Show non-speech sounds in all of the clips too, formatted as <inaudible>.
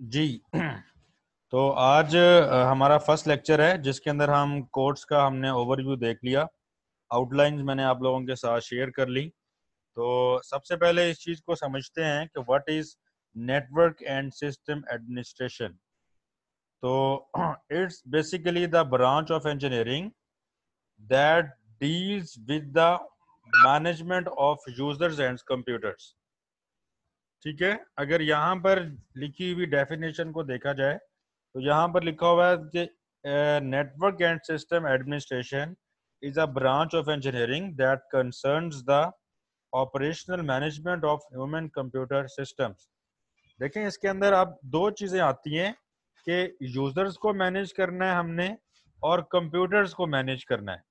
जी। तो आज हमारा फ़र्स्ट लेक्चर है, जिसके अंदर हम कोर्स का हमने ओवरव्यू देख लिया। आउटलाइंस मैंने आप लोगों के साथ शेयर कर ली। तो सबसे पहले इस चीज़ को समझते हैं कि what is network and system administration तो it's basically the branch of engineering that deals with the management of users and computers ठीक है? अगर यहाँ पर लिखी हुई डेफिनेशन को देखा जाए तो यहाँ पर लिखा हुआ है कि network and system administration is a branch of engineering that concerns the operational management of human computer systems देखें, इसके अंदर अब दो चीज़ें आती हैं कि यूज़र्स को मैनेज करना है हमने और कंप्यूटर्स को मैनेज करना है।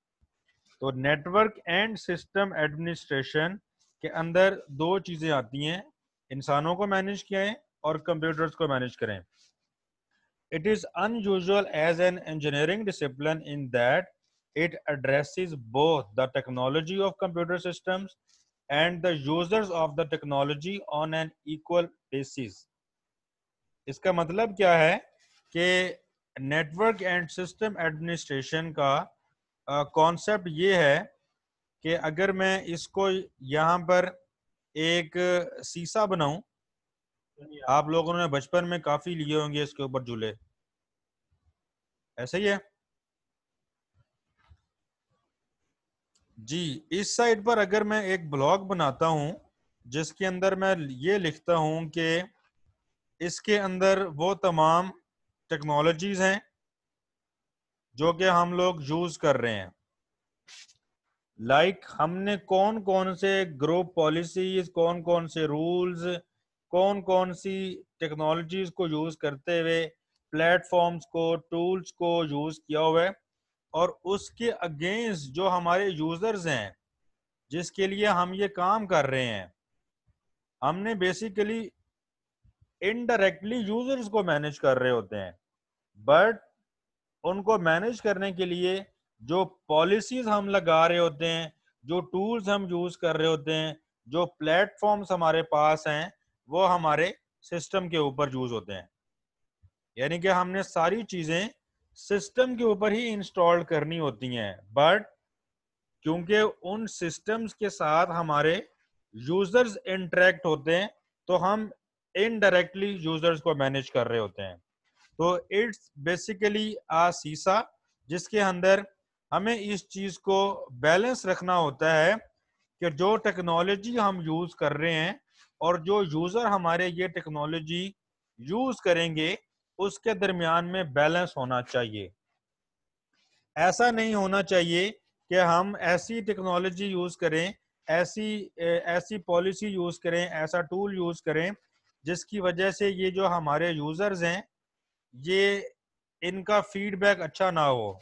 तो नेटवर्क एंड सिस्टम एडमिनिस्ट्रेशन के अंदर दो चीज़ें आती हैं इंसानों को मैनेज किया है और कंप्यूटर्स को मैनेज करें। It is unusual as an engineering discipline in that it addresses both the technology of computer systems and the users of the technology on an equal basis. इसका मतलब क्या है कि नेटवर्क एंड सिस्टम एडमिनिस्ट्रेशन का concept uh, ये है कि अगर मैं इसको यहाँ पर एक सीसा बनाऊँ? आप लोगों ने बचपन में काफ़ी लिए होंगे इसके ऊपर झूले। ऐसे ही है? जी, इस साइड पर अगर मैं एक ब्लॉग बनाता हूँ, जिसके अंदर मैं ये लिखता हूँ कि इसके अंदर वो तमाम टेक्नोलॉजीज़ हैं, जो कि हम लोग यूज़ कर रहे हैं। लाइक like, हमने कौन कौन से ग्रुप पॉलिसीज़ कौन कौन से रूल्स कौन कौन सी टेक्नोलॉजीज़ को यूज़ करते हुए प्लेटफॉर्म्स को टूल्स को यूज़ किया हुआ है और उसके अगेंस्ट जो हमारे यूज़र्स हैं जिसके लिए हम ये काम कर रहे हैं हमने बेसिकली इनडायरेक्टली यूज़र्स को मैनेज कर रहे होते हैं बट उनको मैनेज करने के लिए जो पॉलिसीज़ हम लगा रहे होते हैं, जो टूल्स हम यूज़ कर रहे होते हैं, जो प्लेटफॉर्म्स हमारे पास हैं, वो हमारे सिस्टम के ऊपर यूज़ होते हैं। यानी कि हमने सारी चीज़ें सिस्टम के ऊपर ही इंस्टॉल करनी होती हैं। बट क्योंकि उन सिस्टम्स के साथ हमारे यूज़र्स इंटरेक्ट होते हैं तो हम इनडायरेक्टली यूज़र्स को मैनेज कर रहे होते हैं। तो इट्स बेसिकली आ सीसा जिसके अंदर हमें इस चीज़ को बैलेंस रखना होता है कि जो टेक्नोलॉजी हम यूज़ कर रहे हैं और जो यूज़र हमारे ये टेक्नोलॉजी यूज़ करेंगे, उसके दरमियान में बैलेंस होना चाहिए। ऐसा नहीं होना चाहिए कि हम ऐसी टेक्नोलॉजी यूज़ करें, ऐसी ऐसी पॉलिसी यूज़ करें, ऐसा टूल यूज़ करें, जिसकी वजह से ये जो हमारे यूज़र्स हैं, ये इनका फीडबैक अच्छा ना हो।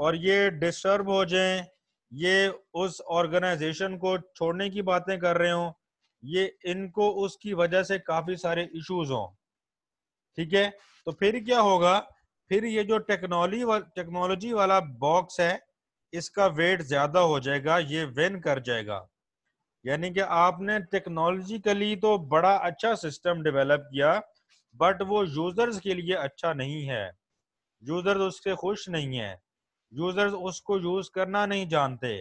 और ये डिस्टर्ब हो जाएँ ये उस ऑर्गेनाइजेशन को छोड़ने की बातें कर रहे हो ये इनको उसकी वजह से काफ़ी सारे इश्यूज़ हों। ठीक है? तो फिर क्या होगा? फिर ये जो टेक्नोलॉजी वा, टेक्नोलॉजी वाला बॉक्स है इसका वेट ज़्यादा हो जाएगा ये विन कर जाएगा। यानी कि आपने टेक्नोलॉजिकली तो बड़ा अच्छा सिस्टम डेवलप किया बट वो यूज़र्स के लिए अच्छा नहीं है। यूज़र्स उससे खुश नहीं है। यूज़र्स उसको यूज़ करना नहीं जानते।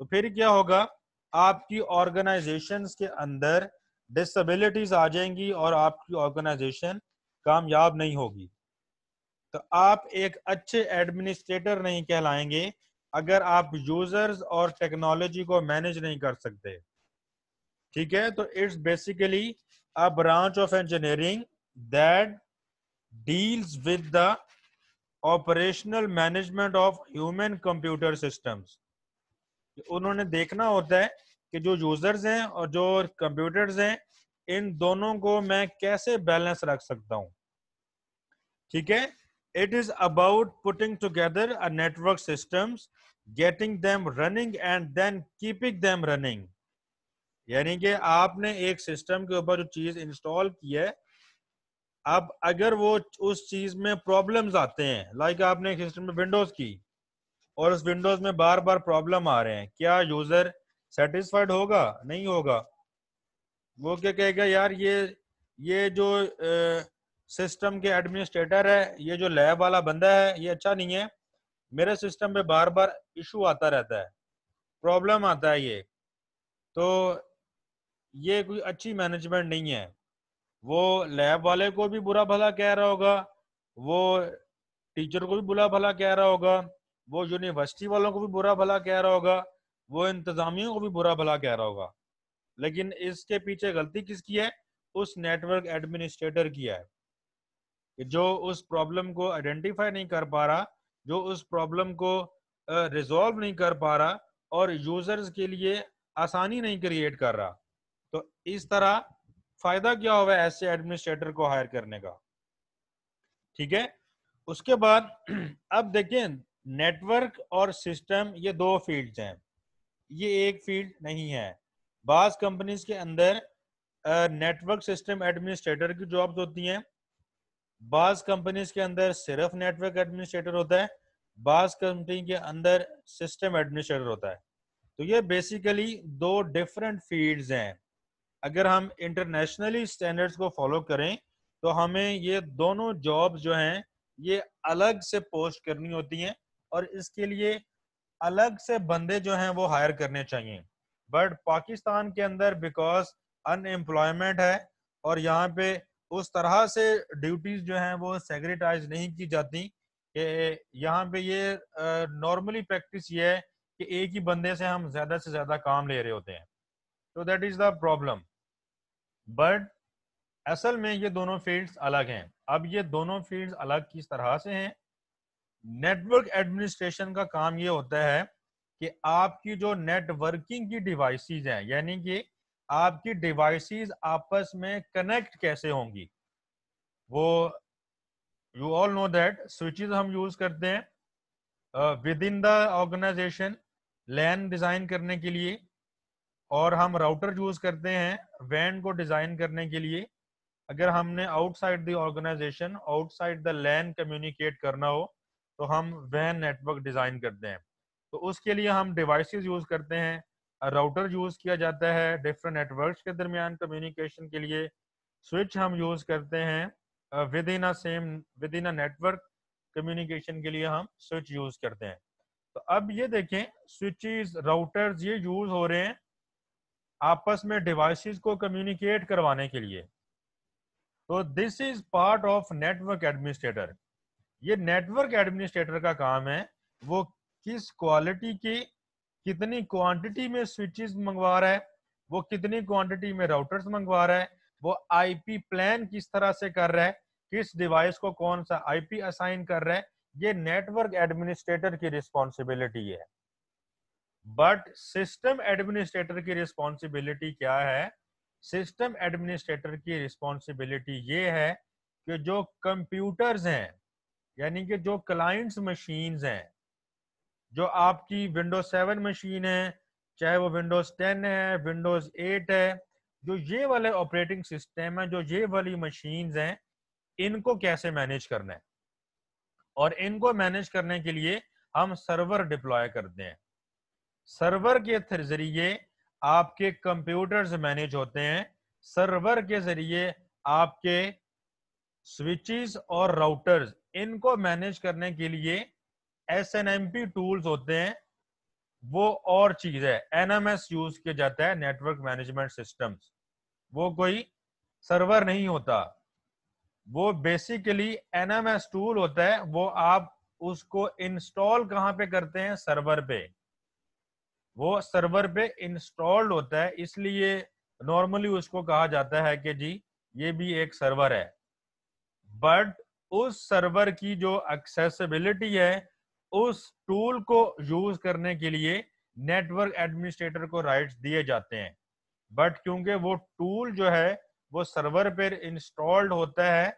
तो फिर क्या होगा? आपकी ऑर्गेनाइजेशन के अंदर डिसबिलिटीज आ जाएँगी और आपकी ऑर्गेनाइजेशन कामयाब नहीं होगी। तो आप एक अच्छे एडमिनिस्ट्रेटर नहीं कहलाएँगे अगर आप यूज़र्स और टेक्नोलॉजी को मैनेज नहीं कर सकते। ठीक है? तो it's basically a branch of engineering that deals with the operational management of human computer systems. उन्होंने देखना होता है कि जो यूज़र्स हैं और जो कंप्यूटर्स हैं, इन दोनों को मैं कैसे बैलेंस रख सकता हूँ? ठीक है? It is about putting together a network systems getting them running and then keeping them running यानी कि आपने एक सिस्टम के ऊपर जो चीज़ इंस्टॉल की है अब अगर वो उस चीज़ में प्रॉब्लम्स आते हैं लाइक आपने एक सिस्टम में विंडोज़ की, और उस विंडोज़ में बार बार प्रॉब्लम आ रहे हैं, क्या यूज़र सेटिस्फाइड होगा? नहीं होगा। वो क्या कहेगा, यार, ये ये जो सिस्टम के एडमिनिस्ट्रेटर है, ये जो लैब वाला बंदा है, ये अच्छा नहीं है। मेरे सिस्टम पे बार बार इशू आता रहता है। प्रॉब्लम आता है ये। तो ये कोई अच्छी मैनेजमेंट नहीं है। वो लैब वाले को भी बुरा भला कह रहा होगा, वो टीचर को भी बुरा भला कह रहा होगा, वो यूनिवर्सिटी वालों को भी बुरा भला कह रहा होगा, वो इंतजामियों को भी बुरा भला कह रहा होगा। लेकिन इसके पीछे गलती किसकी है? उस नेटवर्क एडमिनिस्ट्रेटर की है जो उस प्रॉब्लम को आइडेंटिफाई नहीं कर पा रहा, जो उस प्रॉब्लम को रिजॉल्व नहीं कर पा रहा और यूज़र्स के लिए आसानी नहीं क्रिएट कर रहा। तो इस तरह फ़ायदा क्या होगा ऐसे एडमिनिस्ट्रेटर को हायर करने का? ठीक है? उसके बाद, <clears throat> अब देखें नेटवर्क और सिस्टम ये दो फील्ड्स हैं। ये एक फ़ील्ड नहीं है। बास कंपनीज़ के अंदर नेटवर्क सिस्टम एडमिनिस्ट्रेटर की जॉब्स होती हैं। बास कंपनीज़ के अंदर सिर्फ़ नेटवर्क एडमिनिस्ट्रेटर होता है। बास कंपनी के अंदर सिस्टम एडमिनिस्ट्रेटर होता है। तो ये बेसिकली दो डिफरेंट फील्ड्स हैं। अगर हम इंटरनेशनली स्टैंडर्ड्स को फॉलो करें तो हमें ये दोनों जॉब जो हैं, ये अलग से पोस्ट करनी होती हैं और इसके लिए अलग से बंदे जो हैं वो हायर करने चाहिए। बट पाकिस्तान के अंदर बिकॉज़ अनएम्प्लॉयमेंट है और यहाँ पे उस तरह से ड्यूटीज़ जो हैं वो सेग्रेटाइज नहीं की जाती कि यहाँ पे ये नॉर्मली प्रैक्टिस ये है कि एक ही बंदे से हम ज़्यादा से ज़्यादा काम ले रहे होते हैं। तो that is the problem but असल में ये दोनों फील्ड्स अलग हैं। अब ये दोनों फील्ड्स अलग किस तरह से हैं? नेटवर्क एडमिनिस्ट्रेशन का काम ये होता है कि आपकी जो नेटवर्किंग की डिवाइसेस हैं, यानी कि आपकी डिवाइसेस आपस में कनेक्ट कैसे होंगी? वो you all know that switches हम यूज़ करते हैं within the organization LAN design करने के लिए। और हम राउटर यूज़ करते हैं वैन को डिज़ाइन करने के लिए। अगर हमने outside the organization outside the LAN communicate करना हो तो हम वैन नेटवर्क डिज़ाइन करते हैं। तो उसके लिए हम डिवाइसेस यूज़ करते हैं। राउटर यूज़ किया जाता है डिफरेंट नेटवर्क्स के दरमियान कम्युनिकेशन के लिए। स्विच हम यूज़ करते हैं। Within a same within a network communication के लिए हम स्विच यूज़ करते हैं। तो अब ये देखें स्विचेस राउटर्स ये यूज़ हो रहे हैं। आपस में डिवाइसेस को कम्युनिकेट करवाने के लिए। तो this is part of network administrator ये नेटवर्क एडमिनिस्ट्रेटर का काम है, वो किस क्वालिटी की, कितनी क्वांटिटी में स्विचेस मंगवा रहा है, वो कितनी क्वांटिटी में राउटर्स मंगवा रहा है, वो आईपी प्लान किस तरह से कर रहा है, किस डिवाइस को कौन सा आईपी असाइन कर रहा है, ये नेटवर्क एडमिनिस्ट्रेटर की रिस्पॉन्सिबिलिटी है। बट सिस्टम एडमिनिस्ट्रेटर की रिस्पॉन्सिबिलिटी क्या है? सिस्टम एडमिनिस्ट्रेटर की रिस्पॉन्सिबिलिटी ये है कि जो कंप्यूटर्स हैं, यानी कि जो क्लाइंट्स मशीन्स हैं, जो आपकी विंडोज़ सेवन मशीन है, चाहे वो विंडोज़ टेन है विंडोज़ एट है, जो ये वाले ऑपरेटिंग सिस्टम है, जो ये वाली मशीन्स हैं, इनको कैसे मैनेज करना है? और इनको मैनेज करने के लिए हम सर्वर डिप्लॉय करते हैं सर्वर के ज़रिए आपके कंप्यूटर्स मैनेज होते हैं। सर्वर के ज़रिए आपके स्विचेस और राउटर्स, इनको मैनेज करने के लिए S N M P tools होते हैं। वो और चीज़ है। एनएमएस यूज़ किया जाता है नेटवर्क मैनेजमेंट सिस्टम्स वो कोई सर्वर नहीं होता। वो बेसिकली एनएमएस टूल होता है। वो आप उसको इंस्टॉल कहाँ पे करते हैं? सर्वर पे। वो सर्वर पे इंस्टॉल्ड होता है, इसलिए नॉर्मली उसको कहा जाता है कि जी, ये भी एक सर्वर है। बट उस सर्वर की जो एक्सेसिबिलिटी है, उस टूल को यूज़ करने के लिए नेटवर्क एडमिनिस्ट्रेटर को राइट्स दिए जाते हैं। बट क्योंकि वो टूल जो है, वो सर्वर पर इंस्टॉल्ड होता है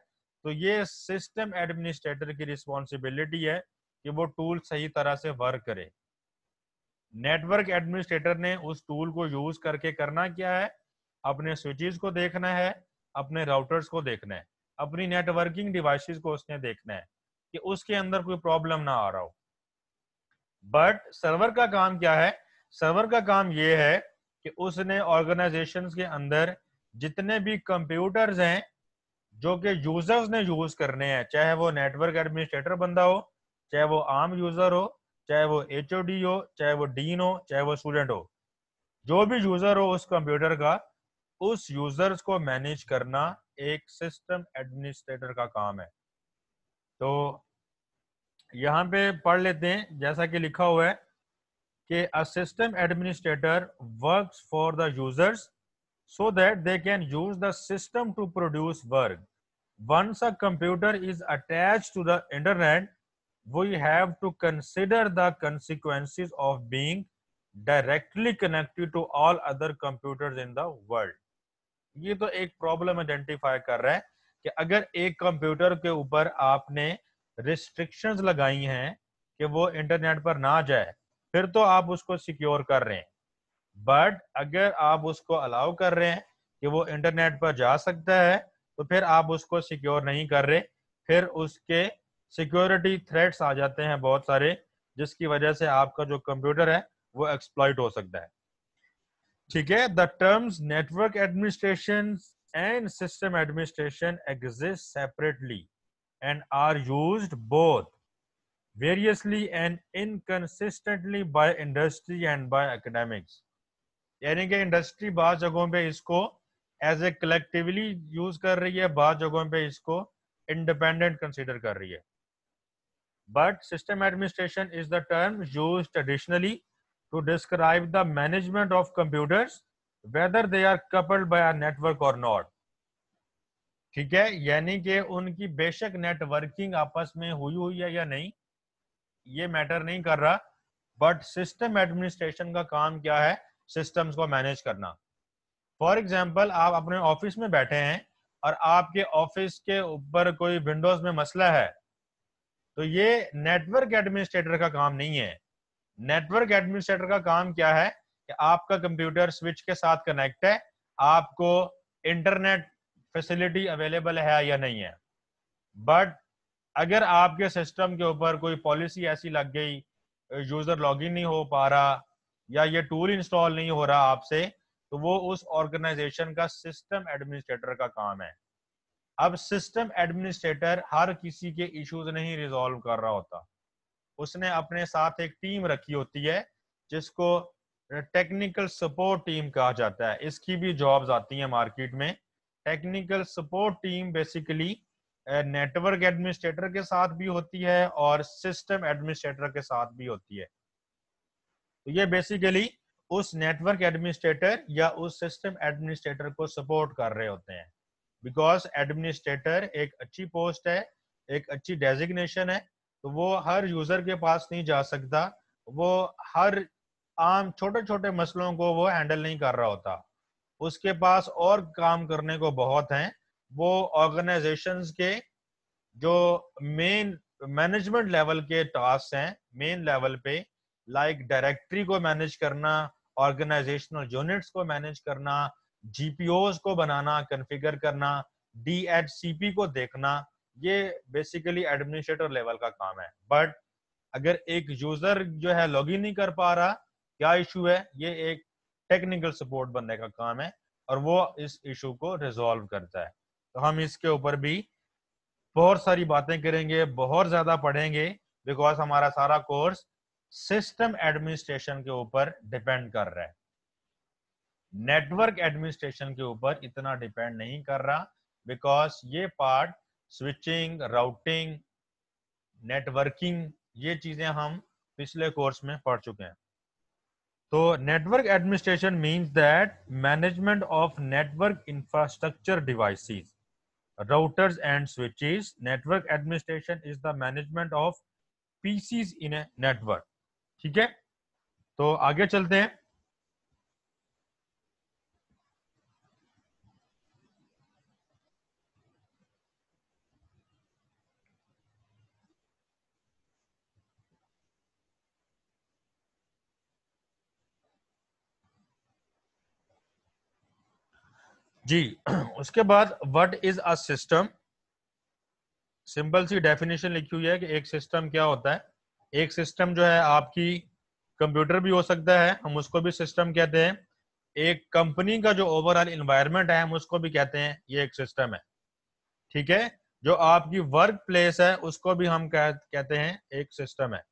तो ये सिस्टम एडमिनिस्ट्रेटर की रिस्पॉन्सिबिलिटी है कि वो टूल सही तरह से वर्क करे। नेटवर्क एडमिनिस्ट्रेटर ने उस टूल को यूज़ करके करना क्या है? अपने स्विचेस को देखना है, अपने राउटर्स को देखना है, अपनी नेटवर्किंग डिवाइसेस को उसने देखना है कि उसके अंदर कोई प्रॉब्लम ना आ रहा हो। बट सर्वर का काम क्या है? सर्वर का काम यह है कि उसने ऑर्गेनाइजेशन के अंदर जितने भी कंप्यूटर्स हैं, जो कि यूज़र्स ने यूज़ करने हैं, चाहे वो नेटवर्क एडमिनिस्ट्रेटर बंदा हो, चाहे वो आम यूज़र हो चाहे वो एचओडी हो चाहे वो डीन हो चाहे वो स्टूडेंट हो जो भी यूज़र हो उस कंप्यूटर का उस यूज़र्स को मैनेज करना एक सिस्टम एडमिनिस्ट्रेटर का काम है तो यहाँ पे पढ़ लेते हैं जैसा कि लिखा हुआ है कि a system administrator works for the users so that they can use the system to produce work. Once a computer is attached to the internet, we have to consider the consequences of being directly connected to all other computers in the world. ये तो एक problem identify कर रहा है कि अगर एक computer के ऊपर आपने रिस्ट्रिक्शंस लगाई हैं कि वो इंटरनेट पर ना जाए, फिर तो आप उसको सिक्योर कर रहे हैं बट अगर आप उसको अलाउ कर रहे हैं कि वो इंटरनेट पर जा सकता है तो फिर आप उसको सिक्योर नहीं कर रहे, फिर उसके सिक्योरिटी थ्रेट्स आ जाते हैं बहुत सारे, जिसकी वजह से आपका जो कंप्यूटर है, वो एक्सप्लॉइट हो सकता है। ठीक है? The terms network administration and system administration exist separately and are used both variously and inconsistently by industry and by academics. यानी कि इंडस्ट्री बाद जगहों पे इसको एज ए कलेक्टिवली यूज़ कर रही है बाद जगहों पे इसको इंडिपेंडेंट कंसिडर कर रही है। But system administration is the term use traditionally to describe the management of computers whether they are coupled by network or not ठीक है? यानी कि उनकी बेशक नेटवर्किंग आपस में हुई हुई है या नहीं, ये मैटर नहीं कर रहा। बट सिस्टम एडमिनिस्ट्रेशन का काम क्या है? सिस्टम्स को मैनेज करना। फॉर एग्ज़ाम्पल आप अपने ऑफ़िस में बैठे हैं और आपके ऑफ़िस के ऊपर कोई विंडोज़ में मसला है तो ये नेटवर्क एडमिनिस्ट्रेटर का काम नहीं है। नेटवर्क एडमिनिस्ट्रेटर का काम क्या है कि आपका कंप्यूटर स्विच के साथ कनेक्ट है, आपको इंटरनेट फैसिलिटी अवेलेबल है या नहीं है। बट अगर आपके सिस्टम के ऊपर कोई पॉलिसी ऐसी लग गई यूज़र लॉगिन नहीं हो पा रहा या ये टूल इंस्टॉल नहीं हो रहा आपसे तो वो उस ऑर्गेनाइजेशन का सिस्टम एडमिनिस्ट्रेटर का काम है। अब सिस्टम एडमिनिस्ट्रेटर हर किसी के इश्यूज़ नहीं रिजॉल्व कर रहा होता। उसने अपने साथ एक टीम रखी होती है, जिसको टेक्निकल सपोर्ट टीम कहा जाता है। इसकी भी जॉब्स आती हैं मार्केट में। Technical support team basically network administrator के साथ भी होती है और सिस्टम एडमिनिस्ट्रेटर के साथ भी होती है। तो ये बेसिकली उस नेटवर्क एडमिनिस्ट्रेटर या उस सिस्टम एडमिनिस्ट्रेटर को सपोर्ट कर रहे होते हैं। बिकॉज़ एडमिनिस्ट्रेटर एक अच्छी पोस्ट है, एक अच्छी डेजिग्नेशन है तो वो हर यूज़र के पास नहीं जा सकता। वो हर आम छोटे छोटे मसलों को वो हैंडल नहीं कर रहा होता। उसके पास और काम करने को बहुत हैं। वो ऑर्गेनाइजेशन के जो मेन मैनेजमेंट लेवल के टास्क हैं मेन लेवल पे लाइक डायरेक्टरी को मैनेज करना ऑर्गेनाइजेशनल यूनिट्स को मैनेज करना जीपीओज को बनाना कन्फिगर करना डी एच सी पी को देखना, ये बेसिकली एडमिनिस्ट्रेटर लेवल का काम है। बट अगर एक यूज़र जो है लॉग नहीं कर पा रहा, क्या इशू है? ये एक टेक्निकल सपोर्ट बनने का काम है और वो इस इशू को रिजॉल्व करता है। तो हम इसके ऊपर भी बहुत सारी बातें करेंगे, बहुत ज़्यादा पढ़ेंगे बिकॉज़ हमारा सारा कोर्स सिस्टम एडमिनिस्ट्रेशन के ऊपर डिपेंड कर रहा है। नेटवर्क एडमिनिस्ट्रेशन के ऊपर इतना डिपेंड नहीं कर रहा बिकॉज़ ये पार्ट स्विचिंग राउटिंग नेटवर्किंग ये चीज़ें हम पिछले कोर्स में पढ़ चुके हैं। तो network administration means that management of network infrastructure devices routers and switches, network administration is the management of pcs in a network, ठीक है? तो आगे चलते हैं। जी उसके बाद what is a system simple C definition लिखी हुई है कि एक सिस्टम क्या होता है? एक सिस्टम जो है आपकी कंप्यूटर भी हो सकता है हम उसको भी सिस्टम कहते हैं। एक कंपनी का जो ओवरऑल इन्वायरमेंट है हम उसको भी कहते हैं ये एक सिस्टम है। ठीक है? जो आपकी वर्क प्लेस है उसको भी हम कह, कहते हैं एक सिस्टम है।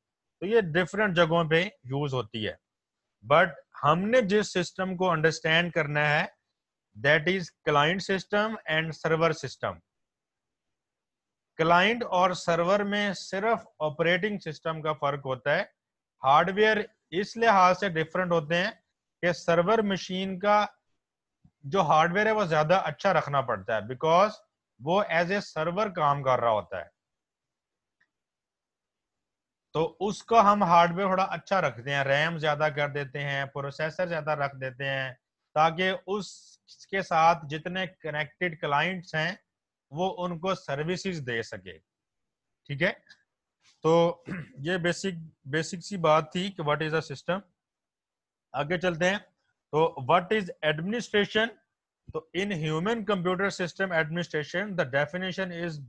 तो ये डिफरेंट जगहों पे यूज़ होती है। बट हमने जिस सिस्टम को अंडरस्टैंड करना है that is client system and server system client और सर्वर में सिर्फ़ ऑपरेटिंग सिस्टम का फ़र्क होता है। हार्डवेयर इस लिहाज से डिफरेंट होते हैं कि सर्वर मशीन का जो हार्डवेयर है, वो ज़्यादा अच्छा रखना पड़ता है बिकॉज़ वो एज ए सर्वर काम कर रहा होता है। तो उसको हम हार्डवेयर थोड़ा अच्छा रखते हैं। रैम ज़्यादा कर देते हैं प्रोसेसर ज़्यादा रख देते हैं। ताकि उसके साथ जितने कनेक्टेड क्लाइंट्स हैं, वो उनको सर्विसेज़ दे सके। ठीक है? तो ये बेसिक बेसिक सी बात थी कि व्हाट इज़ अ सिस्टम आगे चलते हैं। तो व्हाट इज़ एडमिनिस्ट्रेशन तो in human computer system administration the definition is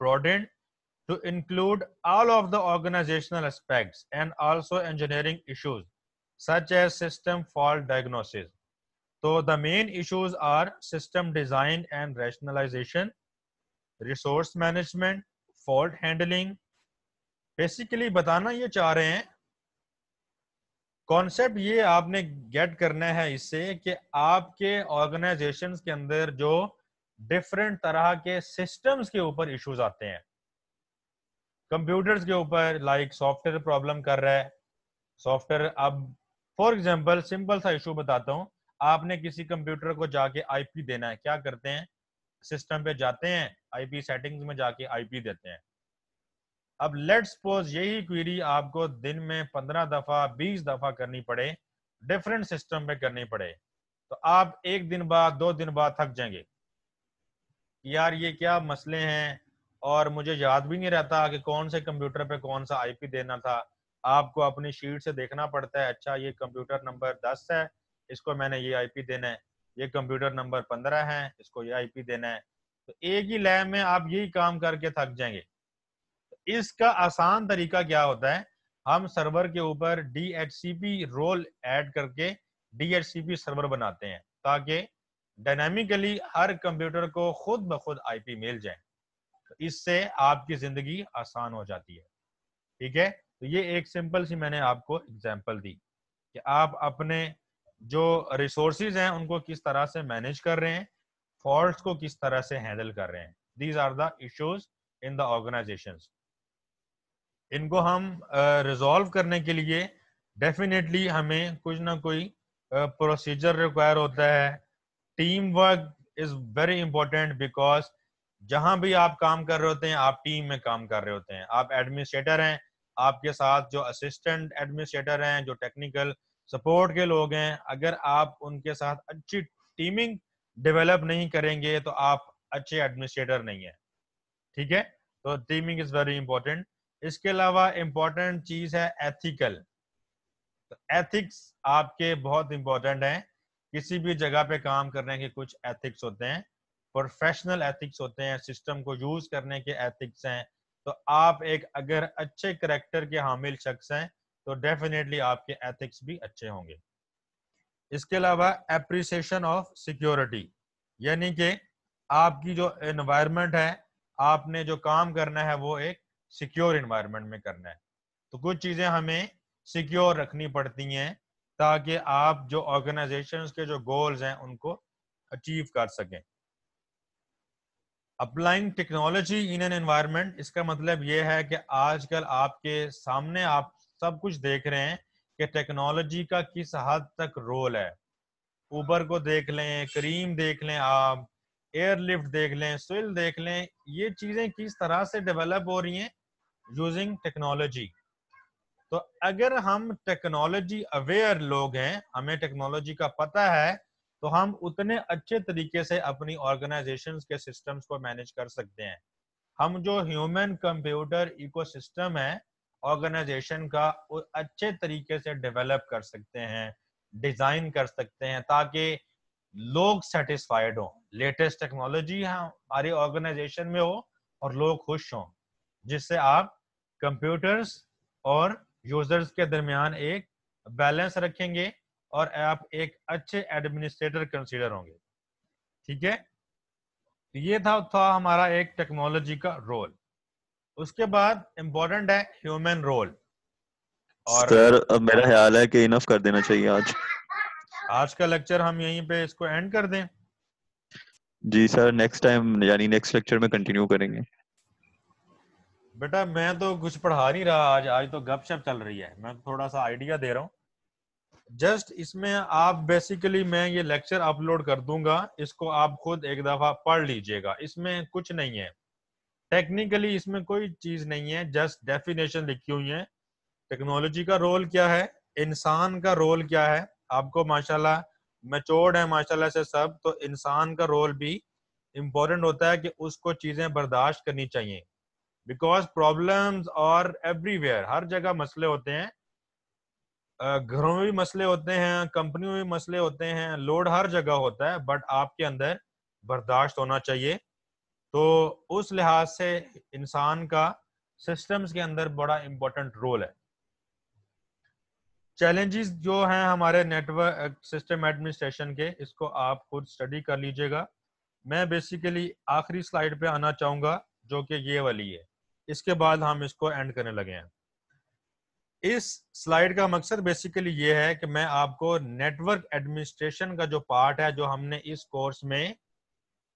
broadened to include all of the organizational aspects and also engineering issues, such as system fault diagnosis. So the main issues are system design and rationalization, resource management, fault handling. Basically बताना ये चाह रहे हैं concept ये आपने gate करना है इससे कि आपके ऑर्गेनाइजेशंस के अंदर जो डिफरेंट तरह के सिस्टम्स के ऊपर इश्यूज़ आते हैं। कंप्यूटर्स के ऊपर लाइक सॉफ्टवेयर प्रॉब्लम कर रहा है। सॉफ्टवेयर अब फॉर एग्जांपल सिंपल सा इशू बताता हूँ। आपने किसी कंप्यूटर को जाके आईपी देना है, क्या करते हैं? सिस्टम पे जाते हैं आईपी सेटिंग्स में जाके आईपी देते हैं। अब लेट सपोज़ यही क्वेरी आपको दिन में पंद्रह दफ़ा, बीस दफ़ा करनी पड़े डिफरेंट सिस्टम पे करनी पड़े तो आप एक दिन बाद, दो दिन बाद थक जाएँगे। यार ये क्या मसले हैं? और मुझे याद भी नहीं रहता कि कौन से कंप्यूटर पे कौन सा आईपी देना था। आपको अपनी शीट से देखना पड़ता है अच्छा ये कंप्यूटर नंबर दस है इसको मैंने ये आईपी देना है, ये कंप्यूटर नंबर पंद्रह है, इसको ये आईपी देना है। तो एक ही लैब में आप यही काम करके थक जाएँगे। तो इसका आसान तरीका क्या होता है? हम सर्वर के ऊपर डीएचसीपी रोल ऐड करके डीएचसीपी सर्वर बनाते हैं, ताकि डायनामिकली हर कंप्यूटर को खुद ब खुद आईपी मिल जाए। तो इससे आपकी ज़िंदगी आसान हो जाती है। ठीक है? तो ये एक सिंपल सी मैंने आपको एग्ज़ाम्पल दी कि आप अपने जो रिसोर्सेज हैं उनको किस तरह से मैनेज कर रहे हैं फॉल्ट को किस तरह से हैंडल कर रहे हैं। These are the issues in the organization इनको हम रिजॉल्व uh, करने के लिए डेफिनेटली हमें कुछ ना कोई प्रोसीजर uh, रिक्वायर होता है। Team work is very important because जहाँ भी आप काम कर रहे होते हैं आप टीम में काम कर रहे होते हैं। आप एडमिनिस्ट्रेटर हैं आपके साथ जो असिस्टेंट एडमिनिस्ट्रेटर हैं जो टेक्निकल सपोर्ट के लोग हैं। अगर आप उनके साथ अच्छी टीमिंग डेवलप नहीं करेंगे तो आप अच्छे एडमिनिस्ट्रेटर नहीं है। ठीक है? तो टीमिंग इज़ वेरी इंपॉर्टेंट। इसके अलावा इंपॉर्टेंट चीज़ है एथिकल। तो एथिक्स आपके बहुत इंपॉर्टेंट हैं। किसी भी जगह पे काम करने के कुछ एथिक्स होते हैं। प्रोफेशनल एथिक्स होते हैं। सिस्टम को यूज़ करने के एथिक्स हैं। तो आप एक अगर अच्छे करेक्टर के हामिल शख्स हैं तो डेफिनेटली आपके एथिक्स भी अच्छे होंगे। इसके अलावा एप्रिसिएशन ऑफ़ सिक्योरिटी यानी कि आपकी जो एनवायरनमेंट है, आपने जो काम करना है, वो एक सिक्योर एनवायरनमेंट में करना है। तो कुछ चीज़ें हमें सिक्योर रखनी पड़ती हैं, ताकि आप जो ऑर्गेनाइजेशन के जो गोल्स हैं, उनको अचीव कर सकें। Applying technology in an environment इसका मतलब ये है कि आजकल आपके सामने आप सब कुछ देख रहे हैं कि टेक्नोलॉजी का किस हद तक रोल है। ऊबर को देख लें करीम देख लें आप एयरलिफ्ट देख लें स्विल देख लें, ये चीज़ें किस तरह से डेवलप हो रही हैं यूजिंग टेक्नोलॉजी तो अगर हम टेक्नोलॉजी अवेयर लोग हैं, हमें टेक्नोलॉजी का पता है तो हम उतने अच्छे तरीके से अपनी ऑर्गेनाइजेशन के सिस्टम्स को मैनेज कर सकते हैं। हम जो ह्यूमन कंप्यूटर इकोसिस्टम है ऑर्गेनाइजेशन का अच्छे तरीके से डेवलप कर सकते हैं, डिज़ाइन कर सकते हैं, ताकि लोग सेटिस्फाइड हो। लेटेस्ट टेक्नोलॉजी हमारी ऑर्गेनाइजेशन में हो और लोग खुश हों, जिससे आप कंप्यूटर्स और यूज़र्स के दरमियान एक बैलेंस रखेंगे और आप एक अच्छे एडमिनिस्ट्रेटर कंसीडर होंगे। ठीक है? तो ये था था हमारा एक टेक्नोलॉजी का रोल उसके बाद इम्पोर्टेंट है ह्यूमन रोल और सर अब मेरा ख्याल है कि इनफ कर देना चाहिए आज। आज का लेक्चर हम यहीं पे इसको एंड कर दें। जी सर नेक्स्ट टाइम यानी नेक्स्ट लेक्चर में कंटिन्यू करेंगे। बेटा मैं तो कुछ पढ़ा नहीं रहा आज। आज तो गपशप चल रही है। मैं थोड़ा सा आइडिया दे रहा हूँ। जस्ट इसमें आप बेसिकली मैं ये लेक्चर अपलोड कर दूँगा। इसको आप खुद एक दफ़ा पढ़ लीजिएगा। इसमें कुछ नहीं है। टेक्निकली इसमें कोई चीज़ नहीं है जस्ट डेफिनेशन लिखी हुई है। टेक्नोलॉजी का रोल क्या है? इंसान का रोल क्या है? आपको माशाल्लाह मेचोर्ड है माशाल्लाह से सब तो इंसान का रोल भी इम्पोर्टेंट होता है कि उसको चीज़ें बर्दाश्त करनी चाहिए। बिकॉज़ प्रॉब्लम्स और एवरीवेयर हर जगह मसले होते हैं। घरों में भी मसले होते हैं कंपनियों में भी मसले होते हैं। लोड हर जगह होता है बट आपके अंदर बर्दाश्त होना चाहिए। तो उस लिहाज से इंसान का सिस्टम्स के अंदर बड़ा इंपॉर्टेंट रोल है। चैलेंजेस जो हैं हमारे नेटवर्क सिस्टम एडमिनिस्ट्रेशन के, इसको आप खुद स्टडी कर लीजिएगा। मैं बेसिकली आखिरी स्लाइड पे आना चाहूँगा, जो कि ये वाली है। इसके बाद हम इसको एंड करने लगे हैं। इस स्लाइड का मकसद बेसिकली ये है कि मैं आपको नेटवर्क एडमिनिस्ट्रेशन का जो पार्ट है, जो हमने इस कोर्स में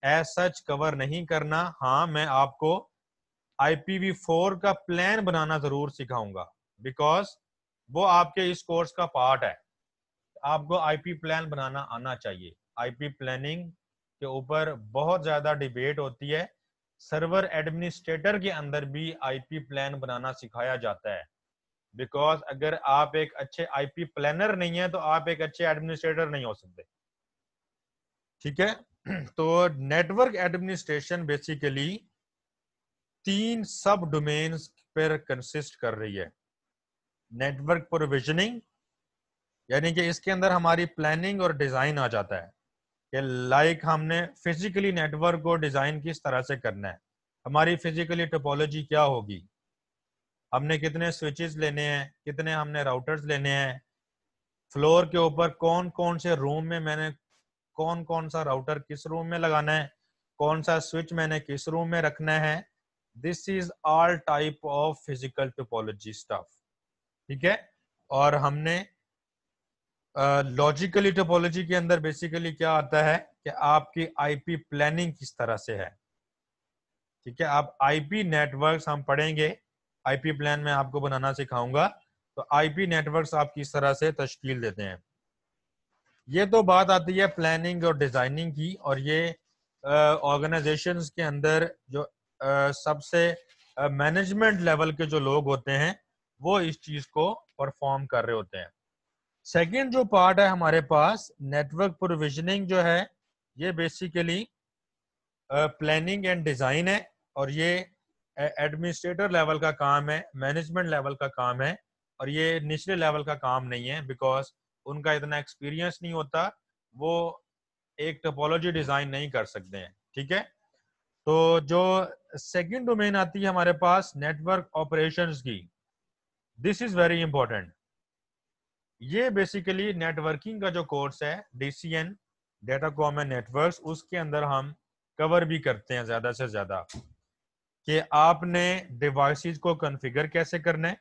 एज सच कवर नहीं करना। हाँ मैं आपको IPv4 का प्लान बनाना ज़रूर सिखाऊँगा। बिकॉज़ वो आपके इस कोर्स का पार्ट है। आपको आईपी प्लान बनाना आना चाहिए। आईपी प्लानिंग के ऊपर बहुत ज़्यादा डिबेट होती है। सर्वर एडमिनिस्ट्रेटर के अंदर भी आईपी प्लान बनाना सिखाया जाता है। बिकॉज़ अगर आप एक अच्छे आईपी प्लानर नहीं है तो आप एक अच्छे एडमिनिस्ट्रेटर नहीं हो सकते। ठीक है? <clears throat> तो नेटवर्क एडमिनिस्ट्रेशन बेसिकली तीन सब डोमेन्स पर कंसिस्ट कर रही है। नेटवर्क प्रोविजनिंग यानी कि इसके अंदर हमारी प्लानिंग और डिज़ाइन आ जाता है कि लाइक हमने फिजिकली नेटवर्क को डिज़ाइन किस तरह से करना है। हमारी फिजिकली टोपोलॉजी क्या होगी? हमने कितने स्विचेस लेने हैं? कितने हमने राउटर्स लेने हैं? फ्लोर के ऊपर कौन कौन से रूम में मैंने कौन कौन सा राउटर किस रूम में लगाना है? कौन सा स्विच मैंने किस रूम में रखना है? This is all type of physical topology stuff ठीक है? और हमने लॉजिकली uh, टोपोलॉजी के अंदर बेसिकली क्या आता है कि आपकी आईपी प्लानिंग किस तरह से है? ठीक है? आप आईपी नेटवर्क्स हम पढ़ेंगे। आईपी प्लान में आपको बनाना सिखाऊँगा। तो आईपी नेटवर्क्स आप किस तरह से तश्कील देते हैं? ये तो बात आती है प्लानिंग और डिज़ाइनिंग की और ये ऑर्गेनाइजेशंस के अंदर जो सबसे मैनेजमेंट लेवल के जो लोग होते हैं, वो इस चीज़ को परफॉर्म कर रहे होते हैं। सेकंड जो पार्ट है हमारे पास नेटवर्क प्रोविजनिंग जो है, ये बेसिकली प्लानिंग एंड डिज़ाइन है और ये एडमिनिस्ट्रेटर लेवल का काम है मैनेजमेंट लेवल का काम है और ये निचले लेवल का काम नहीं है बिकॉज़ उनका इतना एक्सपीरियंस नहीं होता, वो एक टोपोलॉजी डिज़ाइन नहीं कर सकते हैं, ठीक है? तो जो सेकंड डोमेन आती है हमारे पास नेटवर्क ऑपरेशंस की दिस इज़ वेरी इंपॉर्टेंट ये बेसिकली नेटवर्किंग का जो कोर्स है DCN data com common network उसके अंदर हम कवर भी करते हैं ज़्यादा से ज़्यादा कि आपने डिवाइसेस को कॉन्फ़िगर कैसे करना है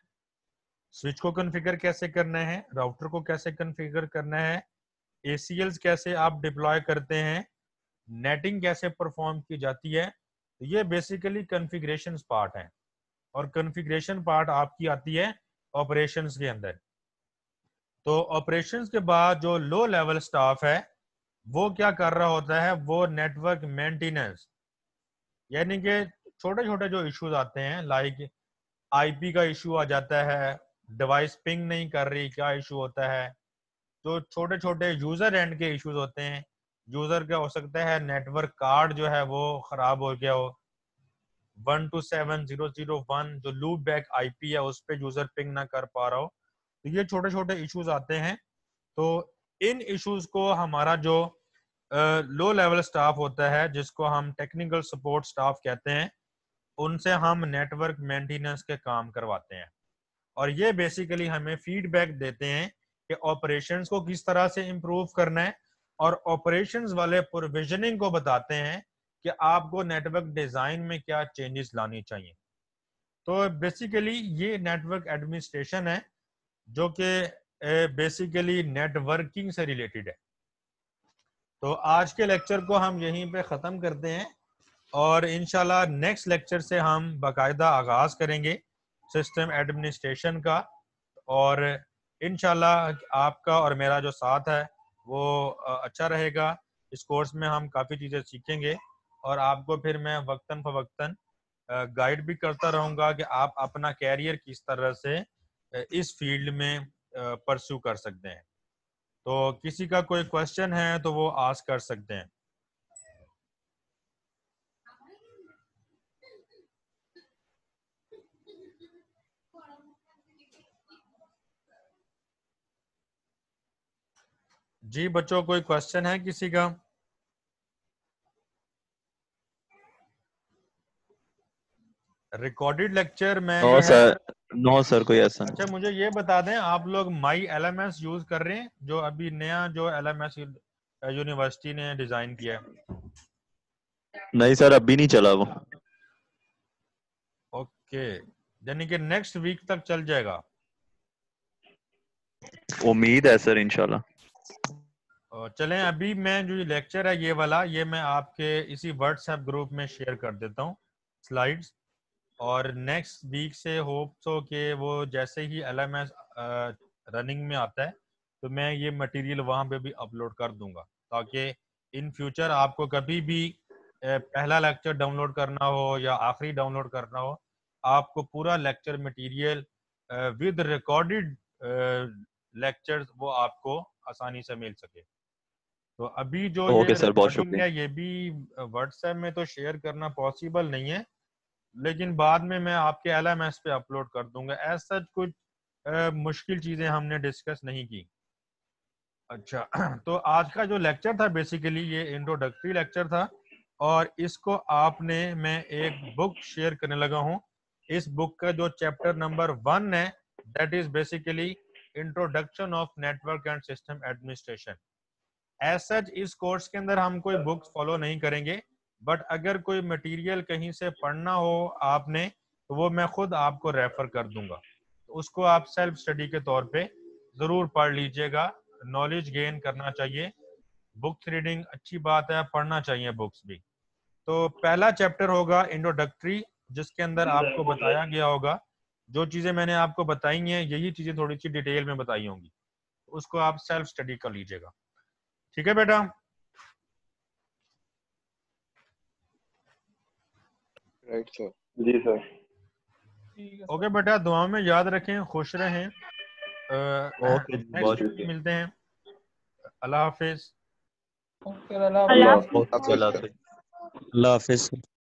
स्विच को कॉन्फ़िगर कैसे करना है? राउटर को कैसे कॉन्फ़िगर करना है? एसीएल्स कैसे आप डिप्लॉय करते हैं? नेटिंग कैसे परफॉर्म की जाती है? तो ये बेसिकली कन्फिग्रेशन पार्ट है। और कन्फिग्रेशन पार्ट आपकी आती है ऑपरेशंस के अंदर। तो ऑपरेशंस के बाद जो लो लेवल स्टाफ है, वो क्या कर रहा होता है? वो नेटवर्क मेंटेनेंस यानी कि छोटे छोटे जो इश्यूज़ आते हैं लाइक आईपी का इशू आ जाता है डिवाइस पिंग नहीं कर रही, क्या इशू होता है? तो छोटे छोटे यूज़र एंड के इश्यूज़ होते हैं। यूज़र क्या हो सकता है? नेटवर्क कार्ड जो है वो खराब हो गया हो। One two seven zero zero one जो लूप बैक आईपी है, उस पर यूज़र पिंग ना कर पा रहा हो। तो ये छोटे छोटे इश्यूज़ आते हैं। तो इन इश्यूज़ को हमारा जो लो लेवल स्टाफ होता है, जिसको हम टेक्निकल सपोर्ट स्टाफ कहते हैं, उनसे हम नेटवर्क मेंटेनेंस के काम करवाते हैं। और ये बेसिकली हमें फीडबैक देते हैं कि ऑपरेशंस को किस तरह से इम्प्रूव करना है और ऑपरेशंस वाले प्रोविजनिंग को बताते हैं कि आपको नेटवर्क डिज़ाइन में क्या चेंजेस लानी चाहिए। तो बेसिकली ये नेटवर्क एडमिनिस्ट्रेशन है, जो कि बेसिकली नेटवर्किंग से रिलेटेड है। तो आज के लेक्चर को हम यहीं पे ख़त्म करते हैं और इनशाला नेक्स्ट लेक्चर से हम बाकायदा आगाज़ करेंगे। सिस्टम एडमिनिस्ट्रेशन का और इन आपका और मेरा जो साथ है, वो अच्छा रहेगा। इस कोर्स में हम काफ़ी चीज़ें सीखेंगे और आपको फिर मैं वक्तन फवक्तन गाइड भी करता रहूँगा कि आप अपना कैरियर किस तरह से इस फ़ील्ड में परस्यू कर सकते हैं। तो किसी का कोई क्वेश्चन है तो वो आस कर सकते हैं। जी बच्चों कोई क्वेश्चन है किसी का? रिकॉर्डेड लेक्चर में नो सर नो सर कोई ऐसा अच्छा मुझे ये बता दें आप लोग माई एलएमएस यूज़ कर रहे हैं जो अभी नया जो एलएमएस यूनिवर्सिटी ने डिज़ाइन किया है? नहीं सर अभी नहीं चला वो। ओके यानी कि नेक्स्ट वीक तक चल जाएगा। उम्मीद है सर इंशाल्लाह। चलें, अभी मैं जो लेक्चर है, ये वाला, ये मैं आपके इसी व्हाट्सएप ग्रुप में शेयर कर देता हूँ स्लाइड्स और नेक्स्ट वीक से होप सो कि वो जैसे ही एल एम एस रनिंग में आता है तो मैं ये मटेरियल वहाँ पे भी अपलोड कर दूँगा, ताकि इन फ्यूचर आपको कभी भी पहला लेक्चर डाउनलोड करना हो या आखिरी डाउनलोड करना हो, आपको पूरा lecture material with recorded lectures वो आपको आसानी से मिल सके। तो अभी जो ये सर, है ये भी व्हाट्सएप में तो शेयर करना पॉसिबल नहीं है लेकिन बाद में मैं आपके एल एम एस पे अपलोड कर दूँगा। एज सच कुछ आ, मुश्किल चीज़ें हमने डिस्कस नहीं की। अच्छा <clears throat> तो आज का जो लेक्चर था बेसिकली ये इंट्रोडक्टरी लेक्चर था और इसको आपने मैं एक बुक शेयर करने लगा हूँ। इस बुक का जो चैप्टर नंबर वन है that is basically introduction of network and system administration as such इस कोर्स के अंदर हम कोई बुक्स फॉलो नहीं करेंगे बट अगर कोई मटेरियल कहीं से पढ़ना हो आपने तो वो मैं खुद आपको रेफर कर दूँगा। तो उसको आप सेल्फ स्टडी के तौर पे ज़रूर पढ़ लीजिएगा। नॉलेज गेन करना चाहिए। बुक्स रीडिंग अच्छी बात है, पढ़ना चाहिए बुक्स भी। तो पहला चैप्टर होगा इंट्रोडक्टरी जिसके अंदर आपको बताया गया होगा। जो चीज़ें मैंने आपको बताई हैं यही चीज़ें थोड़ी सी डिटेल में बताई होंगी। उसको आप सेल्फ स्टडी कर लीजिएगा। ठीक है बेटा? Right sir. जी सर। ओके बेटा दुआओं में याद रखें खुश रहें। ओके मिलते हैं। अल्लाह हाफिज। अल्लाह हाफिज।